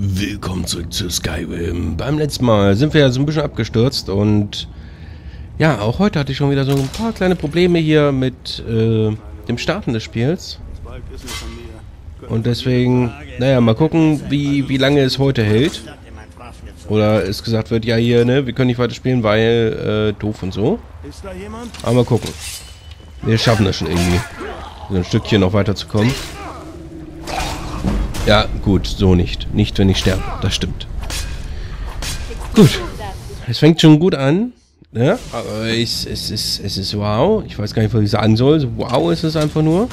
Willkommen zurück zu Skyrim. Beim letzten Mal sind wir ja so ein bisschen abgestürzt und ja, auch heute hatte ich schon wieder so ein paar kleine Probleme hier mit äh, dem Starten des Spiels. Und deswegen, naja, mal gucken, wie, wie lange es heute hält. Oder es gesagt wird, ja hier, ne, wir können nicht weiter spielen, weil äh, doof und so. Aber mal gucken. Wir schaffen das schon irgendwie. So ein Stückchen noch weiterzukommen. Ja, gut, so nicht. Nicht, wenn ich sterbe. Das stimmt. Gut. Es fängt schon gut an. Ja, aber es, es, ist, es ist wow. Ich weiß gar nicht, was ich sagen soll. So, wow ist es einfach nur.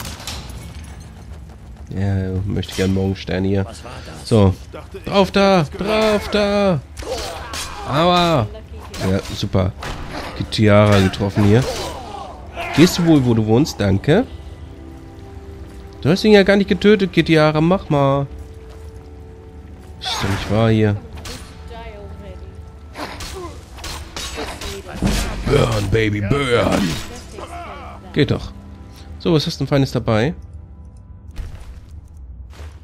Ja, möchte gerne Morgenstern hier. So. Drauf da! Drauf da! Aua! Ja, super. Die Tiara getroffen hier. Gehst du wohl, wo du wohnst? Danke. Du hast ihn ja gar nicht getötet, Kitiara. Mach mal. Ist doch nicht wahr hier. Burn, Baby, burn. Geht doch. So, was hast du denn Feines dabei?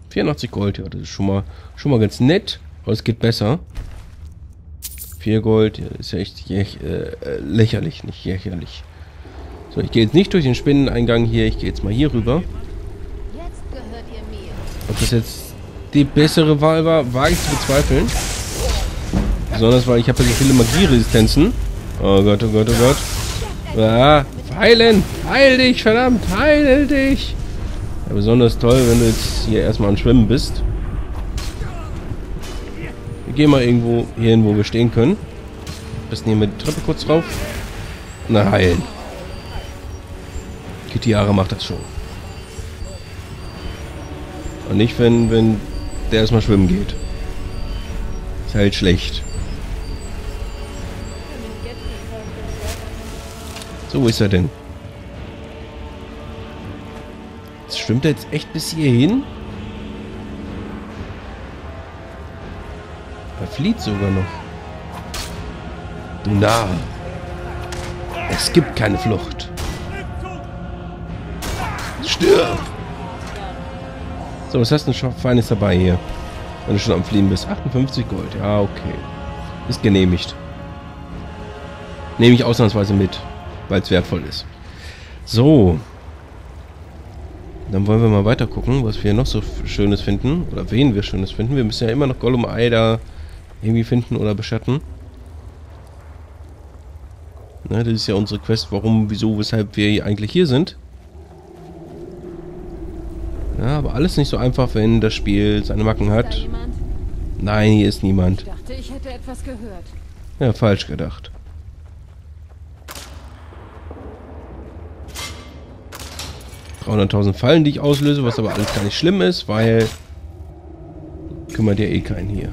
84 Gold, ja, das ist schon mal, schon mal ganz nett. Aber es geht besser. 4 Gold, ja, ist ja echt äh, lächerlich, nicht lächerlich. So, ich gehe jetzt nicht durch den Spinneneingang hier, ich gehe jetzt mal hier rüber. Ob das jetzt die bessere Wahl war, wage ich zu bezweifeln. Besonders, weil ich habe ja so viele Magieresistenzen. Oh Gott, oh Gott, oh Gott. Ah, heilen! Heil dich, verdammt! Heil dich! Ja, besonders toll, wenn du jetzt hier erstmal am Schwimmen bist. Wir gehen mal irgendwo hier hin, wo wir stehen können. Besten hier mit der Treppe kurz drauf. Na, heilen. Kitiara macht das schon. Und nicht, wenn, wenn der erstmal schwimmen geht. Ist halt schlecht. So, wo ist er denn? Jetzt schwimmt er jetzt echt bis hierhin? Er flieht sogar noch. Du Narr. Es gibt keine Flucht. Stirb! So, was hast du denn Feines dabei hier? Wenn du schon am Fliehen bist. 58 Gold. Ja, okay. Ist genehmigt. Nehme ich ausnahmsweise mit, weil es wertvoll ist. So. Dann wollen wir mal weiter gucken, was wir noch so Schönes finden. Oder wen wir Schönes finden. Wir müssen ja immer noch Gollum Eider irgendwie finden oder beschatten. Na, das ist ja unsere Quest, warum, wieso, weshalb wir eigentlich hier sind. Ja, aber alles nicht so einfach, wenn das Spiel seine Macken hat. Nein, hier ist niemand. Ich dachte, ich hätte etwas gehört. Ja, falsch gedacht. ...300.000 Fallen, die ich auslöse, was aber alles gar nicht schlimm ist, weil... ...kümmert ja eh keinen hier.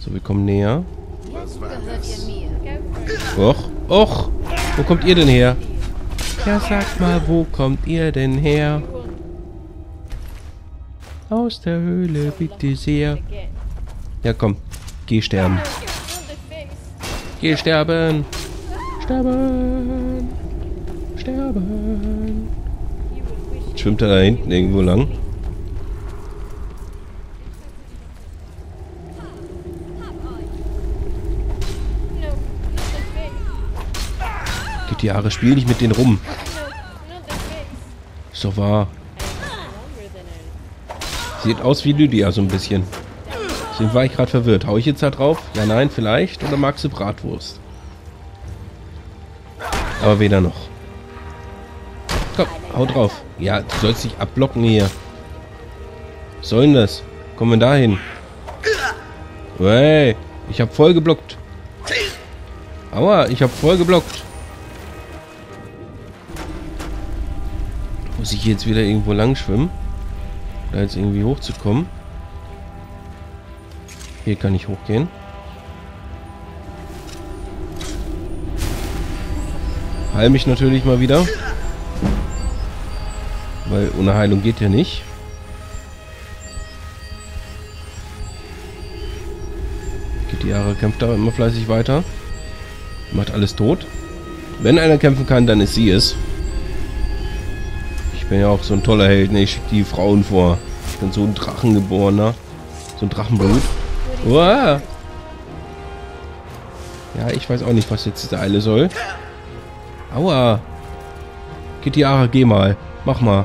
So, wir kommen näher. Och, och, wo kommt ihr denn her? Ja, sag mal, wo kommt ihr denn her? Aus der Höhle, bitte sehr. Ja, komm. Geh sterben. Geh sterben. Sterben. Sterben. Schwimmt er da hinten irgendwo lang? Jahre. Spiel nicht mit denen rum. Doch wahr. Sieht aus wie Lydia so ein bisschen. Deswegen war ich gerade verwirrt. Hau ich jetzt da drauf? Ja, nein, vielleicht. Oder magst du Bratwurst? Aber weder noch. Komm, hau drauf. Ja, du sollst dich abblocken hier. Was soll denn das? Kommen wir dahin? Hey, ich hab voll geblockt. Aua, ich hab voll geblockt. Muss ich jetzt wieder irgendwo lang schwimmen? Da jetzt irgendwie hochzukommen? Hier kann ich hochgehen. Heil mich natürlich mal wieder. Weil ohne Heilung geht ja nicht. Geht die Jahre kämpft da immer fleißig weiter. Macht alles tot. Wenn einer kämpfen kann, dann ist sie es. Ich bin ja auch so ein toller Held, ne? Ich schicke die Frauen vor. Ich bin so ein Drachengeborener. So ein Drachenblut. Uah. Ja, ich weiß auch nicht, was jetzt diese Eile soll. Aua. Kitiara, geh mal. Mach mal.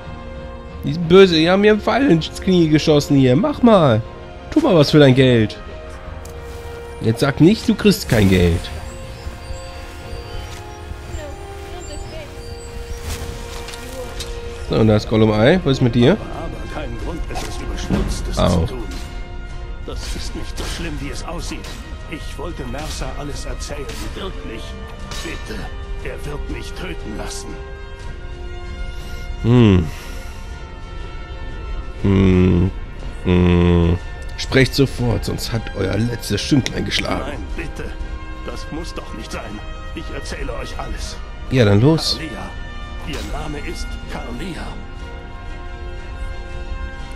Die sind böse. Die haben mir einen Pfeil ins Knie geschossen hier. Mach mal. Tu mal was für dein Geld. Jetzt sag nicht, du kriegst kein Geld. Und da ist Gollum Ei. Was ist mit dir? Aber kein Grund, etwas Überstürztes Au. zu tun. Das ist nicht so schlimm, wie es aussieht. Ich wollte Mercer alles erzählen. Wirklich. Bitte. Er wird mich töten lassen. Hm. Hm. Hm. Sprecht sofort, sonst hat euer letztes Stündlein geschlagen. Nein, bitte. Das muss doch nicht sein. Ich erzähle euch alles. Ja, dann los. Carlia. Ihr Name ist Carlia.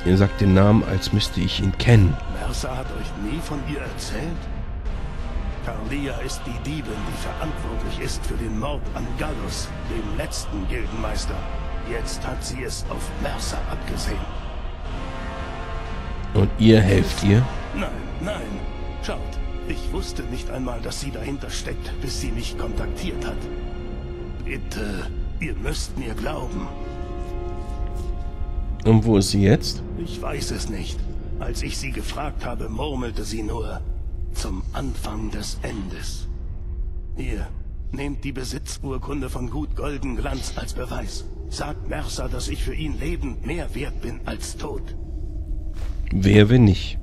Ihr sagt den Namen, als müsste ich ihn kennen. Mercer hat euch nie von ihr erzählt? Carlia ist die Diebin, die verantwortlich ist für den Mord an Gallus, dem letzten Gildenmeister. Jetzt hat sie es auf Mercer abgesehen. Und ihr helft ihr? Nein, nein. Schaut, ich wusste nicht einmal, dass sie dahinter steckt, bis sie mich kontaktiert hat. Bitte, ihr müsst mir glauben. Und wo ist sie jetzt? Ich weiß es nicht. Als ich sie gefragt habe, murmelte sie nur zum Anfang des Endes. Hier, nehmt die Besitzurkunde von Gut Golden Glanz als Beweis. Sagt Mercer, dass ich für ihn lebend mehr wert bin als tot. Wer, wenn nicht?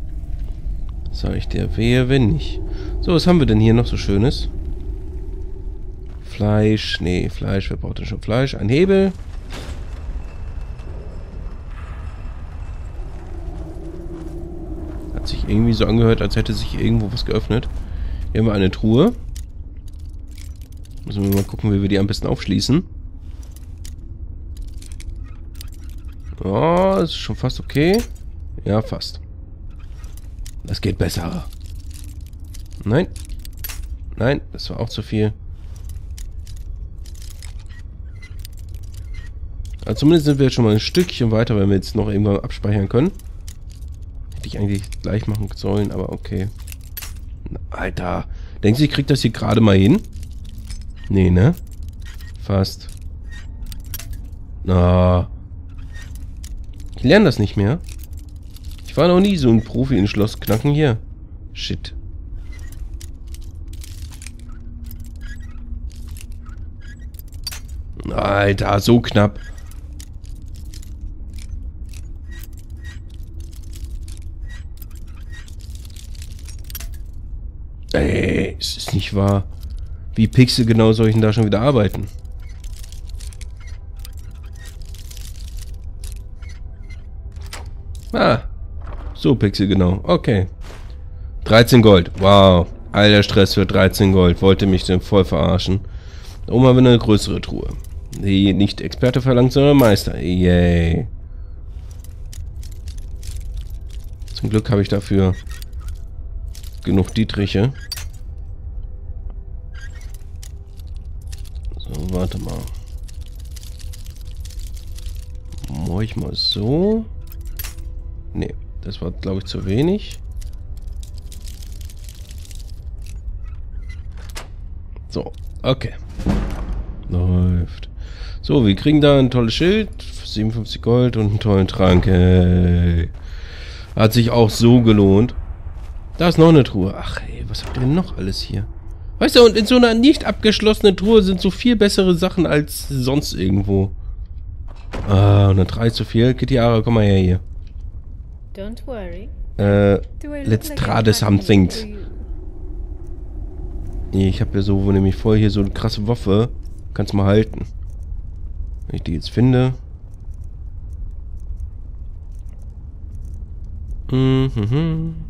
Sag ich dir, wer, wenn nicht? So, was haben wir denn hier noch so Schönes? Fleisch, nee, Fleisch, wer braucht denn schon Fleisch? Ein Hebel. Hat sich irgendwie so angehört, als hätte sich irgendwo was geöffnet. Hier haben wir eine Truhe. Müssen wir mal gucken, wie wir die am besten aufschließen. Oh, ist schon fast okay. Ja, fast. Das geht besser. Nein. Nein, das war auch zu viel. Also zumindest sind wir jetzt schon mal ein Stückchen weiter, wenn wir jetzt noch irgendwann abspeichern können. Hätte ich eigentlich gleich machen sollen, aber okay. Alter. Denkst du, ich krieg das hier gerade mal hin? Nee, ne? Fast. Na. Ich lerne das nicht mehr. Ich war noch nie so ein Profi in Schloss Knacken hier. Shit. Alter, so knapp. Ey, es ist nicht wahr. Wie Pixel genau soll ich denn da schon wieder arbeiten? Ah, so Pixel genau. Okay. 13 Gold. Wow. All der Stress für 13 Gold. Wollte mich denn voll verarschen. Da oben haben wir eine größere Truhe. Die nicht Experte verlangt, sondern Meister. Yay. Zum Glück habe ich dafür genug Dietriche. So, warte mal. Mach ich mal so. Nee, das war, glaube ich, zu wenig. So, okay. Läuft. So, wir kriegen da ein tolles Schild. 57 Gold und einen tollen Trank. Hey. Hat sich auch so gelohnt. Da ist noch eine Truhe. Ach, ey, was habt ihr denn noch alles hier? Weißt du, und in so einer nicht abgeschlossenen Truhe sind so viel bessere Sachen als sonst irgendwo. Ah, eine 3 zu viel. Kitiara, komm mal her hier. Don't worry. Äh, let's like try I'm something. Nee, ich habe ja so wo nämlich voll hier so eine krasse Waffe. Kannst mal halten. Wenn ich die jetzt finde. Mhm.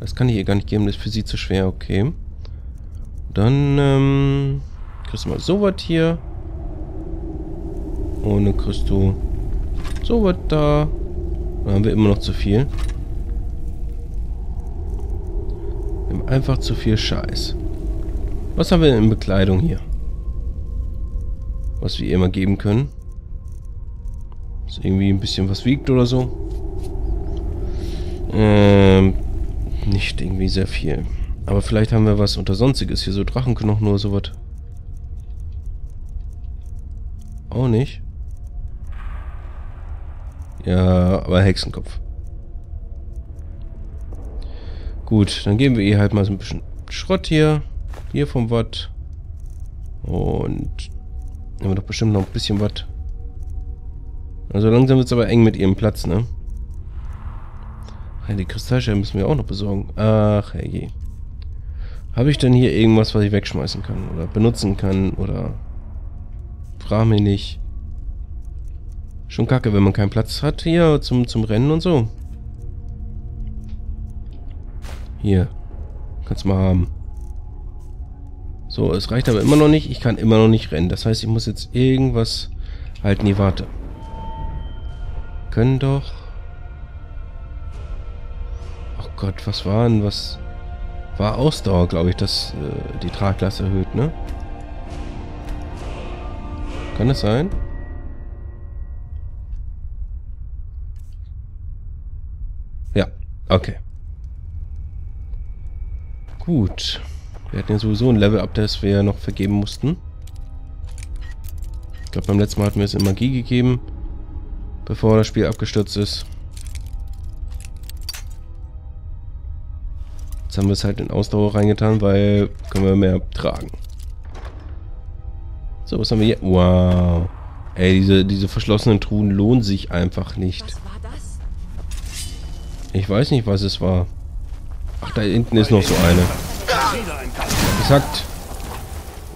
Das kann ich ihr gar nicht geben, das ist für sie zu schwer, okay. Dann, ähm, kriegst du mal sowas hier. Und dann kriegst du sowas da. Dann haben wir immer noch zu viel. Wir haben einfach zu viel Scheiß. Was haben wir denn in Bekleidung hier? Was wir ihr mal geben können? Dass irgendwie ein bisschen was wiegt oder so. Ähm, nicht irgendwie sehr viel. Aber vielleicht haben wir was unter Sonstiges. Hier so Drachenknochen oder sowas. Auch nicht. Ja, aber Hexenkopf. Gut, dann geben wir ihr halt mal so ein bisschen Schrott hier. Hier vom Watt. Und haben wir doch bestimmt noch ein bisschen Watt. Also langsam wird es aber eng mit ihrem Platz, ne? Die Kristallscheibe müssen wir auch noch besorgen. Ach, herrje. Habe ich denn hier irgendwas, was ich wegschmeißen kann? Oder benutzen kann? Oder... Frag mich nicht. Schon kacke, wenn man keinen Platz hat hier zum, zum Rennen und so. Hier. Kannst mal haben. So, es reicht aber immer noch nicht. Ich kann immer noch nicht rennen. Das heißt, ich muss jetzt irgendwas... Halt, nee, warte. Können doch... Gott, was war denn, was... War Ausdauer, glaube ich, dass äh, die Traglast erhöht, ne? Kann es sein? Ja, okay. Gut. Wir hatten ja sowieso ein Level-Up, das wir noch vergeben mussten. Ich glaube, beim letzten Mal hatten wir es in Magie gegeben, bevor das Spiel abgestürzt ist. Jetzt haben wir es halt in Ausdauer reingetan, weil können wir mehr tragen. So, was haben wir hier? Wow. Ey, diese, diese verschlossenen Truhen lohnen sich einfach nicht. Was war das? Ich weiß nicht, was es war. Ach, da hinten ist noch so eine. Exakt.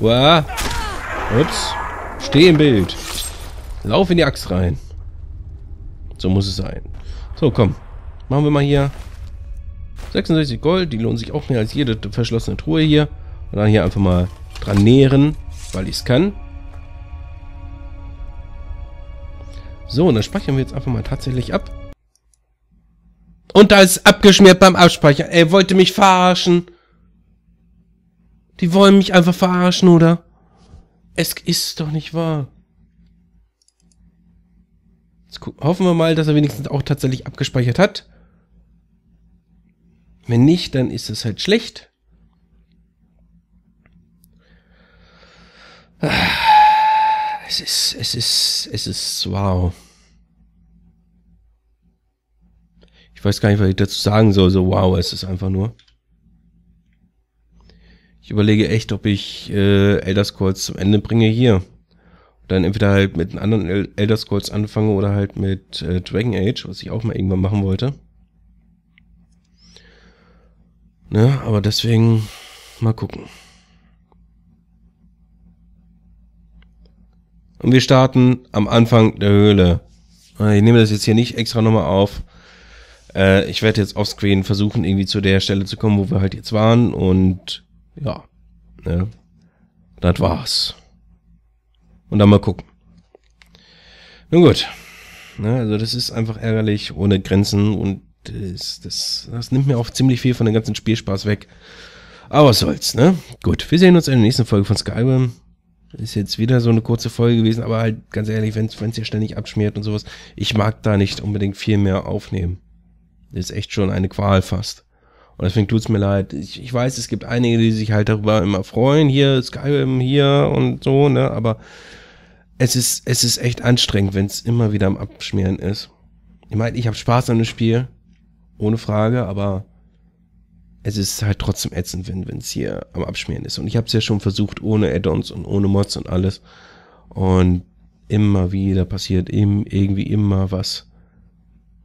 Wow. Ups. Steh im Bild. Lauf in die Axt rein. So muss es sein. So, komm. Machen wir mal hier 66 Gold, die lohnen sich auch mehr als jede verschlossene Truhe hier. Und dann hier einfach mal dran nähren, weil ich es kann. So, und dann speichern wir jetzt einfach mal tatsächlich ab. Und da ist abgeschmiert beim Abspeichern. Ey, wollte mich verarschen. Die wollen mich einfach verarschen, oder? Es ist doch nicht wahr. Jetzt hoffen wir mal, dass er wenigstens auch tatsächlich abgespeichert hat. Wenn nicht, dann ist es halt schlecht. Es ist, es ist, es ist, wow. Ich weiß gar nicht, was ich dazu sagen soll. So, wow, es ist einfach nur. Ich überlege echt, ob ich äh, Elder Scrolls zum Ende bringe hier. Dann entweder halt mit einem anderen Elder Scrolls anfange oder halt mit äh, Dragon Age, was ich auch mal irgendwann machen wollte. Ne, aber deswegen mal gucken. Und wir starten am Anfang der Höhle. Ich nehme das jetzt hier nicht extra nochmal auf. Äh, ich werde jetzt offscreen versuchen, irgendwie zu der Stelle zu kommen, wo wir halt jetzt waren. Und ja, ne, das war's. Und dann mal gucken. Nun gut. Ne, also das ist einfach ärgerlich, ohne Grenzen und das, das, das nimmt mir auch ziemlich viel von dem ganzen Spielspaß weg. Aber was soll's, ne? Gut, wir sehen uns in der nächsten Folge von Skyrim. Ist jetzt wieder so eine kurze Folge gewesen, aber halt ganz ehrlich, wenn es ja ständig abschmiert und sowas, ich mag da nicht unbedingt viel mehr aufnehmen. Das ist echt schon eine Qual fast. Und deswegen tut's mir leid. Ich, ich weiß, es gibt einige, die sich halt darüber immer freuen, hier Skyrim, hier und so, ne? Aber es ist, es ist echt anstrengend, wenn es immer wieder am Abschmieren ist. Ich meine, ich habe Spaß an dem Spiel, ohne Frage, aber es ist halt trotzdem ätzend, wenn es hier am Abschmieren ist. Und ich habe es ja schon versucht, ohne Add-ons und ohne Mods und alles. Und immer wieder passiert eben irgendwie immer was.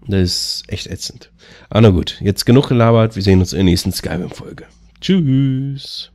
Das ist echt ätzend. Aber na gut, jetzt genug gelabert. Wir sehen uns in der nächsten Skyrim-Folge. Tschüss.